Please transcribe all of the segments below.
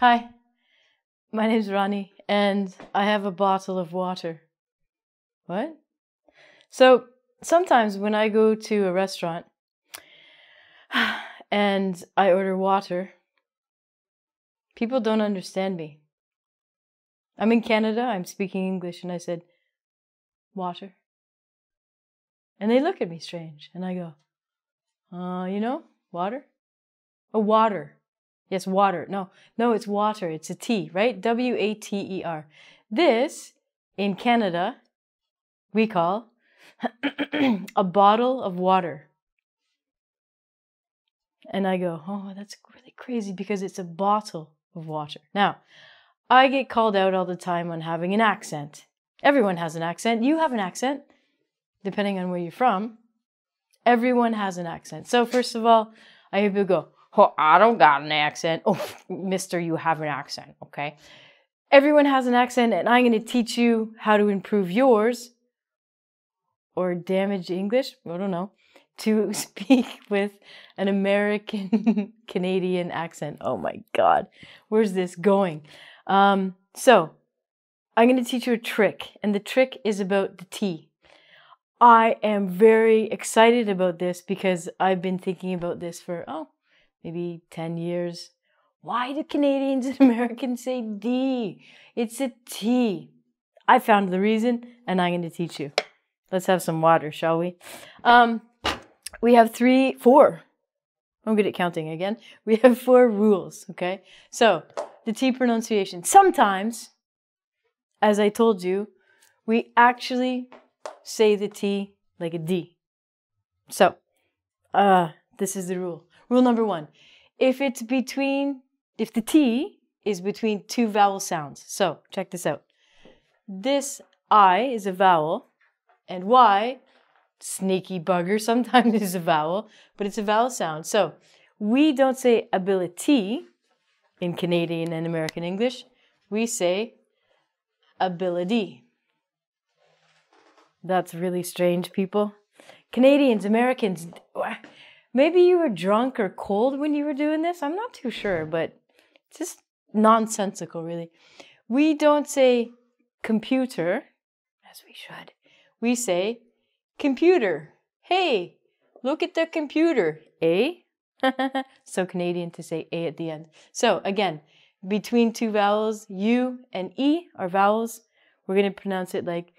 Hi, my name's Ronnie, and I have a bottle of water. What? So sometimes when I go to a restaurant and I order water, people don't understand me. I'm in Canada, I'm speaking English, and I said, water. And they look at me strange, and I go, uh, you know, water? Oh, water. Yes, water. No, no, it's water. It's a T, right? W A T E R. This, in Canada, we call a bottle of water. And I go, oh, that's really crazy because it's a bottle of water. Now, I get called out all the time on having an accent. Everyone has an accent. You have an accent, depending on where you're from. Everyone has an accent. So, first of all, I hear people go, Oh, I don't got an accent. Oh, mister, you have an accent, okay? Everyone has an accent, and I'm going to teach you how to improve yours or damage English, I don't know, to speak with an American Canadian accent. Oh my God, where's this going? Um, so, I'm going to teach you a trick, and the trick is about the T. I am very excited about this because I've been thinking about this for, oh, maybe 10 years. Why do Canadians and Americans say D? It's a T. I found the reason, and I'm going to teach you. Let's have some water, shall we? Um, we have three, four. I'm good at counting again. We have four rules, okay? So, the T pronunciation. Sometimes, as I told you, we actually say the T like a D. So, uh, this is the rule. Rule number one if it's between, if the T is between two vowel sounds. So, check this out. This I is a vowel, and Y, sneaky bugger, sometimes is a vowel, but it's a vowel sound. So, we don't say ability in Canadian and American English, we say ability. That's really strange, people. Canadians, Americans, maybe you were drunk or cold when you were doing this. I'm not too sure, but it's just nonsensical, really. We don't say computer, as we should. We say computer. Hey, look at the computer. A? so Canadian to say A at the end. So again, between two vowels, U and E are vowels. We're going to pronounce it like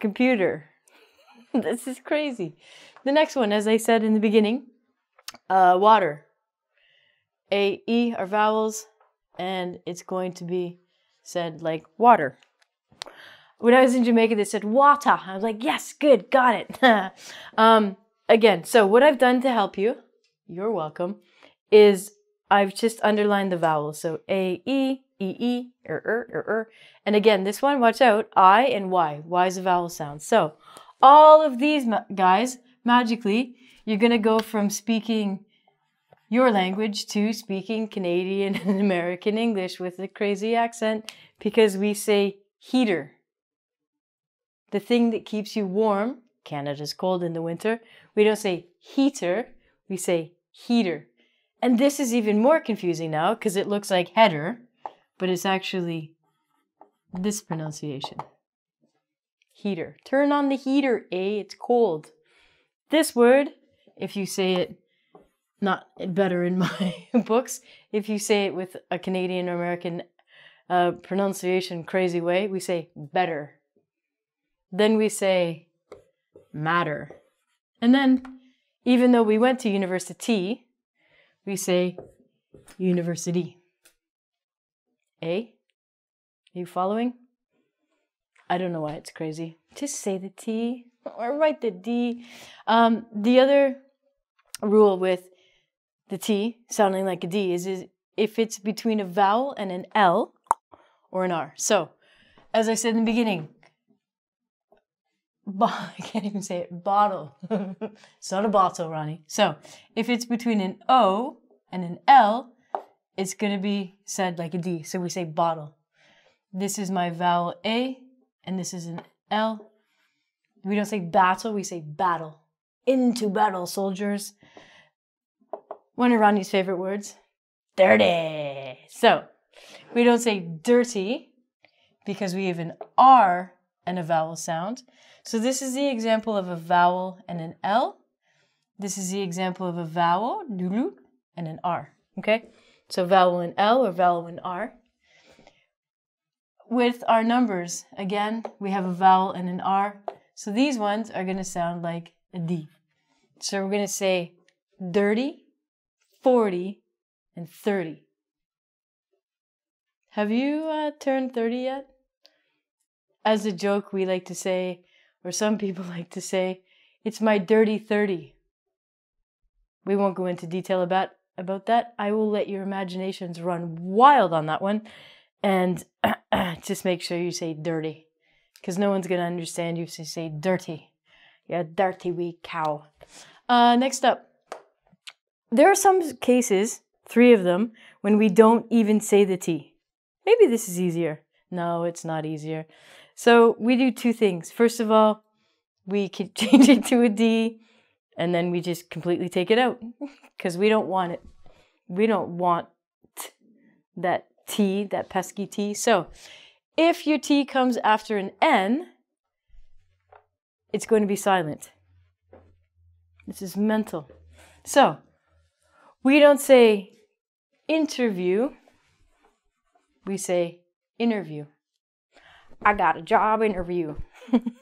computer. this is crazy. The next one, as I said in the beginning, uh, water. A, E are vowels, and it's going to be said like water. When I was in Jamaica, they said water. I was like, yes, good, got it. um, again, so what I've done to help you, you're welcome, is I've just underlined the vowels. So A, E, E, E, er, er, er, er. And again, this one, watch out, I and Y. Y is a vowel sound. So all of these guys, magically, you're going to go from speaking your language to speaking Canadian and American English with a crazy accent because we say heater. The thing that keeps you warm, Canada's cold in the winter, we don't say heater, we say heater. And this is even more confusing now because it looks like header, but it's actually this pronunciation. Heater. Turn on the heater, A, it's cold. This word, if you say it not better in my books, if you say it with a Canadian or American uh, pronunciation crazy way, we say better. Then we say matter. And then, even though we went to university, we say university. A? Are you following? I don't know why it's crazy. Just say the T or write the D. Um, the other rule with the T sounding like a D is, is if it's between a vowel and an L or an R. So, as I said in the beginning, I can't even say it, bottle. it's not a bottle, Ronnie. So, if it's between an O and an L, it's going to be said like a D. So we say bottle. This is my vowel A, and this is an L. We don't say battle, we say battle. Into battle, soldiers. One of Ronnie's favorite words. Dirty. So, We don't say dirty because we have an R and a vowel sound. So this is the example of a vowel and an L. This is the example of a vowel, lulu, and an R. Okay? So vowel and L or vowel and R. With our numbers, again, we have a vowel and an R. So these ones are going to sound like a D. So we're going to say dirty, 40, and 30. Have you uh, turned 30 yet? As a joke, we like to say, or some people like to say, it's my dirty 30. We won't go into detail about, about that. I will let your imaginations run wild on that one. And just make sure you say dirty. Because no one's going to understand you if you say dirty. Yeah, dirty wee cow. Uh, next up, there are some cases, three of them, when we don't even say the T. Maybe this is easier. No, it's not easier. So we do two things. First of all, we can change it to a D, and then we just completely take it out because we don't want it. We don't want that T, that pesky T. So if your T comes after an N, it's going to be silent. This is mental. So, we don't say interview, we say interview. I got a job interview.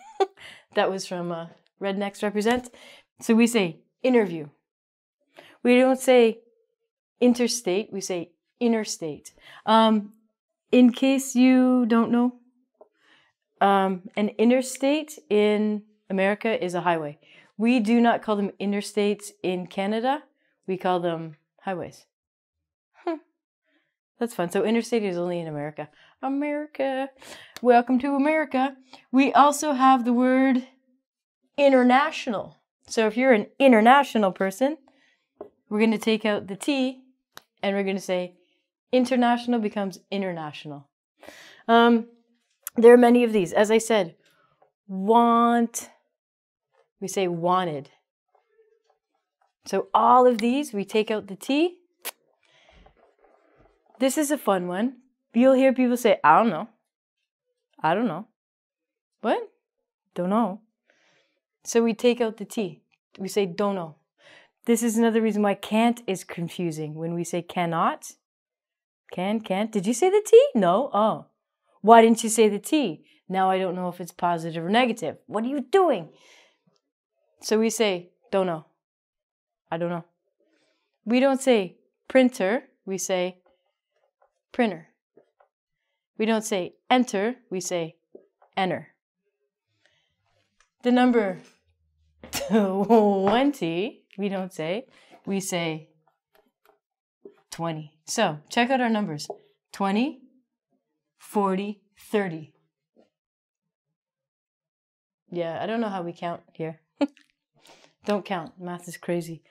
that was from uh, Rednecks Represent. So we say interview. We don't say interstate, we say interstate. Um, in case you don't know, um, an interstate in America is a highway. We do not call them interstates in Canada. We call them highways. That's fun. So interstate is only in America. America. Welcome to America. We also have the word international. So if you're an international person, we're going to take out the T and we're going to say international becomes international. Um, there are many of these. As I said, want, we say wanted. So all of these, we take out the T. This is a fun one. You'll hear people say, I don't know. I don't know. What? Don't know. So we take out the T. We say don't know. This is another reason why can't is confusing. When we say cannot, can, can't. Did you say the T? No. Oh. Why didn't you say the T? Now I don't know if it's positive or negative. What are you doing? So we say, don't know. I don't know. We don't say printer, we say printer. We don't say enter, we say enter. The number 20, we don't say, we say 20. So check out our numbers 20, 40, 30. Yeah, I don't know how we count here. don't count. Math is crazy.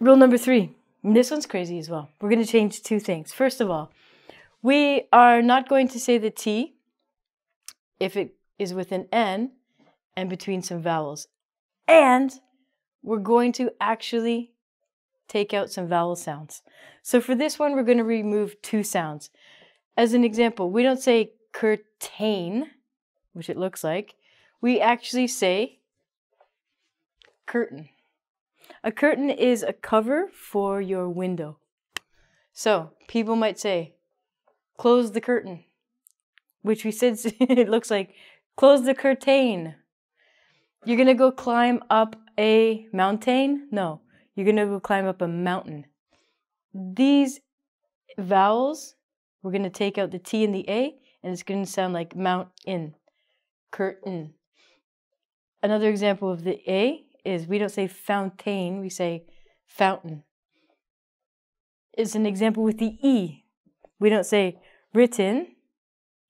Rule number three. This one's crazy as well. We're going to change two things. First of all, we are not going to say the T if it is with an N and between some vowels. And we're going to actually take out some vowel sounds. So for this one, we're going to remove two sounds. As an example, we don't say curtain, which it looks like. We actually say curtain. A curtain is a cover for your window. So people might say, close the curtain, which we said it looks like close the curtain. You're going to go climb up a mountain? No, you're going to go climb up a mountain. These vowels we're going to take out the T and the A, and it's going to sound like mount in, curtain. Another example of the A is we don't say fountain, we say fountain. It's an example with the E. We don't say written,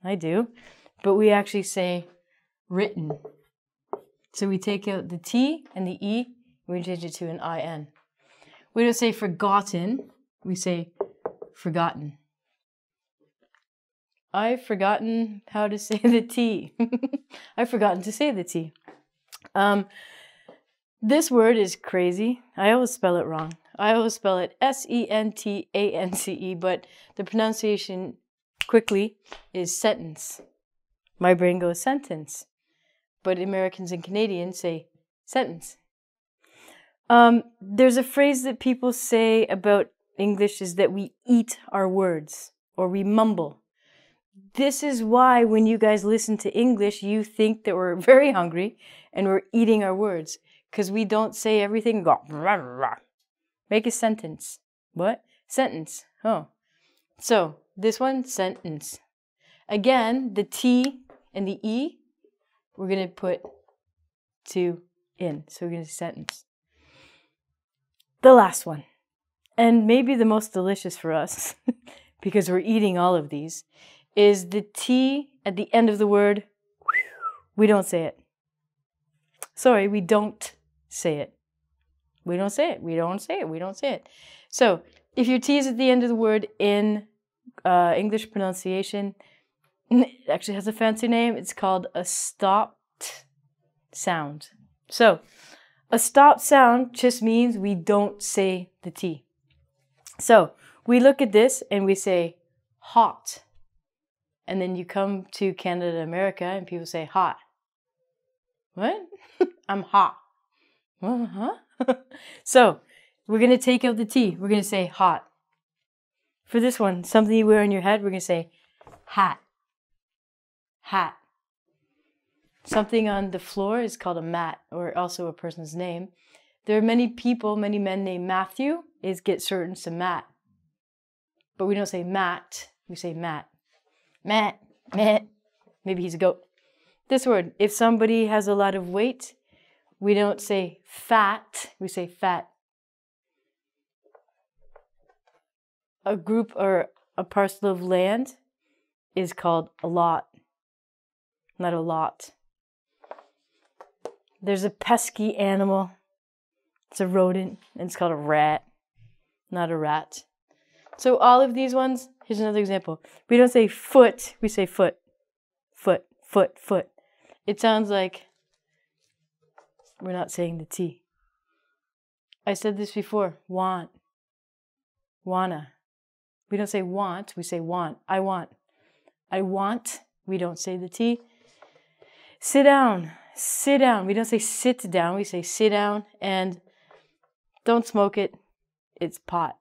I do, but we actually say written. So we take out the T and the E, we change it to an IN. We don't say forgotten, we say forgotten. I've forgotten how to say the T. I've forgotten to say the T. Um, this word is crazy. I always spell it wrong. I always spell it S E N T A N C E, but the pronunciation quickly is sentence. My brain goes sentence, but Americans and Canadians say sentence. Um, there's a phrase that people say about English is that we eat our words or we mumble. This is why when you guys listen to English, you think that we're very hungry and we're eating our words because we don't say everything. Go rah, rah. make a sentence. What sentence? Oh, so this one sentence. Again, the T and the E, we're gonna put two in. So we're gonna sentence. The last one, and maybe the most delicious for us, because we're eating all of these, is the T at the end of the word. We don't say it. Sorry, we don't say it. We don't say it. We don't say it. We don't say it. So if your T is at the end of the word in uh, English pronunciation, it actually has a fancy name. It's called a stopped sound. So a stop sound just means we don't say the T. So we look at this and we say hot. And then you come to Canada, America, and people say hot. What? I'm hot. huh? so we're going to take out the T. We're going to say hot. For this one, something you wear on your head, we're going to say hat. Hat. Something on the floor is called a mat, or also a person's name. There are many people, many men named Matthew, is get certain to Matt. But we don't say mat, we say mat. Mat, Matt. Maybe he's a goat. This word, if somebody has a lot of weight, we don't say fat, we say fat. A group or a parcel of land is called a lot, not a lot. There's a pesky animal. It's a rodent, and it's called a rat, not a rat. So all of these ones, here's another example. We don't say foot, we say foot. Foot, foot, foot. It sounds like we're not saying the T. I said this before want, wanna. We don't say want, we say want. I want. I want, we don't say the T. Sit down, sit down. We don't say sit down, we say sit down. And don't smoke it, it's pot.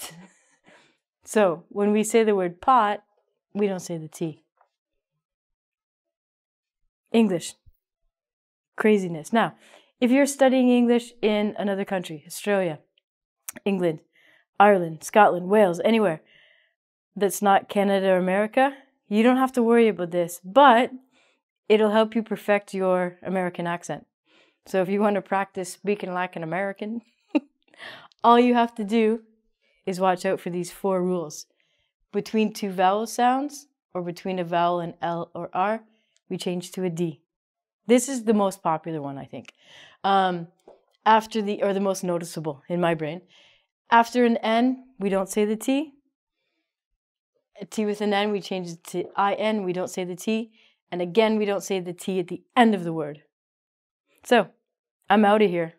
so when we say the word pot, we don't say the T. English. Craziness. Now, if you're studying English in another country, Australia, England, Ireland, Scotland, Wales, anywhere that's not Canada or America, you don't have to worry about this, but it'll help you perfect your American accent. So if you want to practice speaking like an American, all you have to do is watch out for these four rules. Between two vowel sounds, or between a vowel and L or R, we change to a D. This is the most popular one, I think. Um, after the, or the most noticeable in my brain. After an N, we don't say the T. A T with an N, we change it to IN, we don't say the T. And again, we don't say the T at the end of the word. So, I'm out of here.